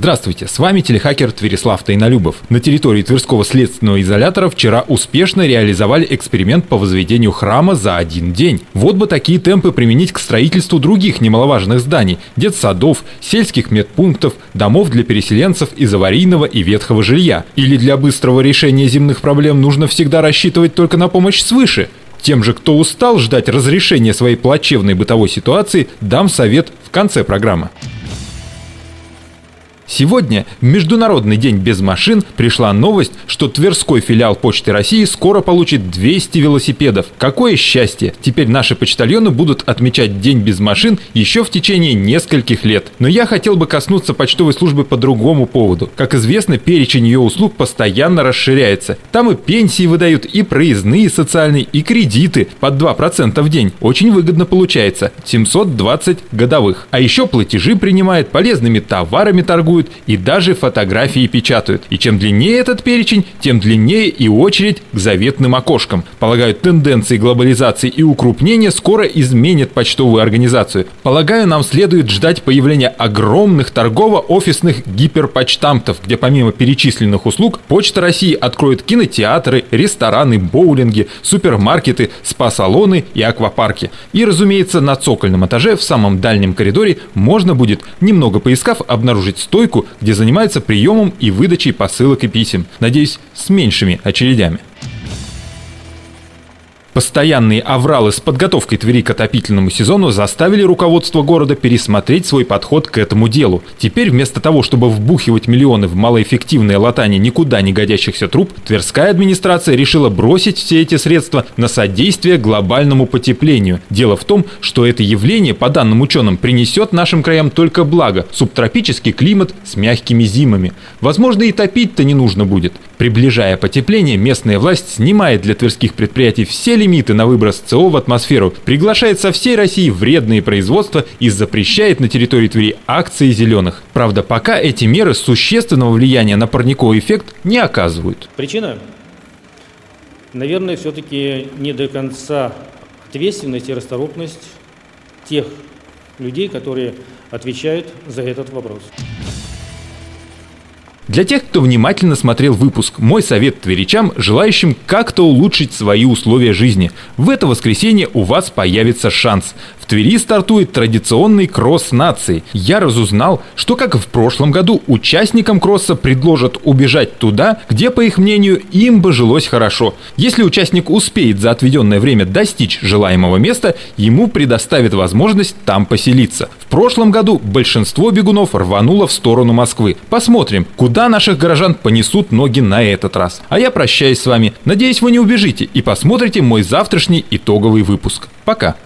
Здравствуйте, с вами телехакер Тверислав Тайнолюбов. На территории Тверского следственного изолятора вчера успешно реализовали эксперимент по возведению храма за один день. Вот бы такие темпы применить к строительству других немаловажных зданий – детсадов, сельских медпунктов, домов для переселенцев из аварийного и ветхого жилья. Или для быстрого решения земных проблем нужно всегда рассчитывать только на помощь свыше – тем же, кто устал ждать разрешения своей плачевной бытовой ситуации, дам совет в конце программы. Сегодня, в Международный день без машин, пришла новость, что Тверской филиал Почты России скоро получит 200 велосипедов. Какое счастье! Теперь наши почтальоны будут отмечать День без машин еще в течение нескольких лет. Но я хотел бы коснуться почтовой службы по другому поводу. Как известно, перечень ее услуг постоянно расширяется. Там и пенсии выдают, и проездные социальные, и кредиты под 2% в день. Очень выгодно получается. 720 годовых. А еще платежи принимает, полезными товарами торгуют, рисуют и даже фотографии печатают. И чем длиннее этот перечень, тем длиннее и очередь к заветным окошкам. Полагаю, тенденции глобализации и укрупнения скоро изменят почтовую организацию. Полагаю, нам следует ждать появления огромных торгово-офисных гиперпочтамтов, где помимо перечисленных услуг Почта России откроет кинотеатры, рестораны, боулинги, супермаркеты, спа-салоны и аквапарки. И, разумеется, на цокольном этаже в самом дальнем коридоре можно будет, немного поискав, обнаружить стойку стойку, где занимается приемом и выдачей посылок и писем. Надеюсь, с меньшими очередями. Постоянные авралы с подготовкой Твери к отопительному сезону заставили руководство города пересмотреть свой подход к этому делу. Теперь вместо того, чтобы вбухивать миллионы в малоэффективное латание никуда не годящихся труб, Тверская администрация решила бросить все эти средства на содействие глобальному потеплению. Дело в том, что это явление, по данным ученым, принесет нашим краям только благо – субтропический климат с мягкими зимами. Возможно, и топить-то не нужно будет. Приближая потепление, местная власть снимает для тверских предприятий все лимиты на выброс СО в атмосферу, приглашает со всей России вредные производства и запрещает на территории Твери акции зеленых. Правда, пока эти меры существенного влияния на парниковый эффект не оказывают. Причина? Наверное, все-таки не до конца ответственность и расторопность тех людей, которые отвечают за этот вопрос. Для тех, кто внимательно смотрел выпуск, мой совет тверичам, желающим как-то улучшить свои условия жизни. В это воскресенье у вас появится шанс. Твери стартует традиционный кросс нации. Я разузнал, что, как в прошлом году, участникам кросса предложат убежать туда, где, по их мнению, им бы жилось хорошо. Если участник успеет за отведенное время достичь желаемого места, ему предоставят возможность там поселиться. В прошлом году большинство бегунов рвануло в сторону Москвы. Посмотрим, Куда наших горожан понесут ноги на этот раз? А я прощаюсь с вами. Надеюсь, вы не убежите и посмотрите мой завтрашний итоговый выпуск. Пока.